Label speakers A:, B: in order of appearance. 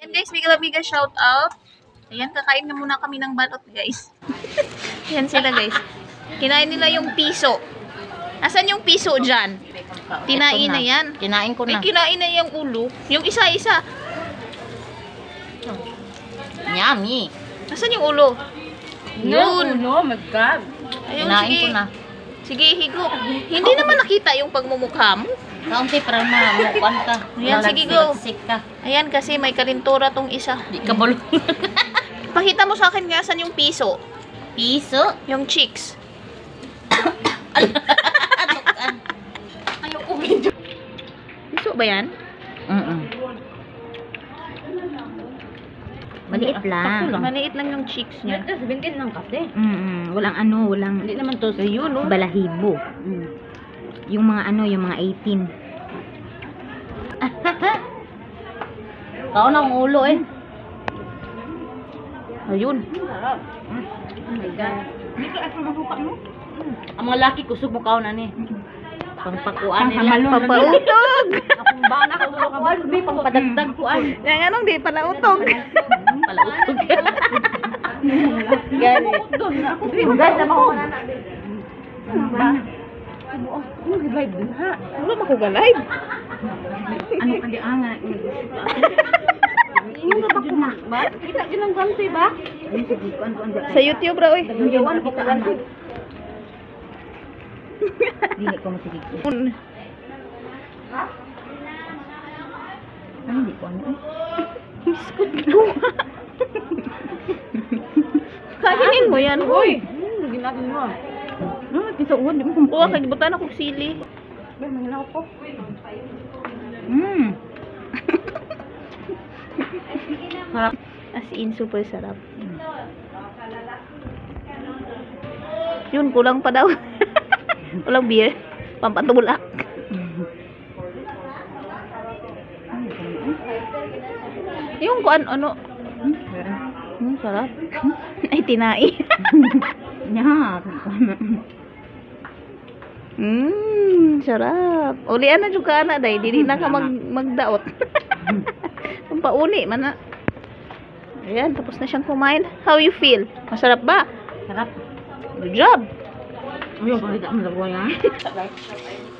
A: Yan guys, mega mega shout out. Ayan, kakain na muna kami ng balot guys. Yan sila guys. Kinain nila yung piso. Asan yung piso dyan? Tinain
B: Ito
A: na yan.
B: Kinain ko na.
A: kinain na yung ulo. Yung isa-isa.
B: Yummy.
A: Asan yung ulo? Yun.
C: No, my God.
A: Ayun,
B: Kinain
A: sige.
B: ko na.
A: Sige, higo. Hindi naman nakita yung pagmumukha mo.
B: Kaunti para mamukuan ka.
A: Ayan, sige, go.
B: Ka.
A: Ayan kasi may kalintura tong isa.
B: Di ka.
A: Pakita mo sa akin nga saan yung piso.
B: Piso.
A: Yung chicks.
B: Atukan.
C: Ayoko video.
A: Piso ba yan?
B: Mm Maliit lang.
A: Maliit lang yung chicks niya.
C: Ito, 17 lang kasi.
B: Mm Walang ano, walang
C: Hindi naman to.
A: Ayun, oh.
B: balahibo.
C: Mm.
B: Yung mga ano, yung mga 18. Kaon ang ulo eh.
A: Ayun.
C: Oh my God. Dito ay pamahupa mo. Ang mga laki kusog mo kaon ani. Pangpakuan nila.
A: Papautog!
C: Akong bana ko ulo ka ba? May pangpadagdag kuan.
A: Yang anong di pala utog.
B: Palautog.
C: Gani. Guys, sama ko na Ba? Ano live din ha?
A: Ano makugalay?
B: ano ka di anga?
C: Hindi na ba kumak ba? Kita din ang ganti ba?
A: Sa YouTube ra oy.
C: Yawan ko ka ganti.
B: Dili ko masigig. Ano di ko ano?
A: Kainin mo yan, hoy.
C: Hmm, ginagin mo.
B: Ano piso uwan di mo
A: Kuha kay butan ako sili.
C: Ba, manginaw ko.
B: Mm.
A: Sarap. As in, super sarap. Yun, kulang pa daw. Walang beer. Pampatulak. Yung kuan ano? Hmm, sarap. Ay, tinai.
B: Nya.
A: Mmm, sarap. Ulian na juga na day, dili na ka mag magdaot. Pampauli man na. Ayan, tapos na siyang kumain. How you feel? Masarap ba?
B: Sarap.
A: Good job.
B: Ayun, pagkita mo na ko yan.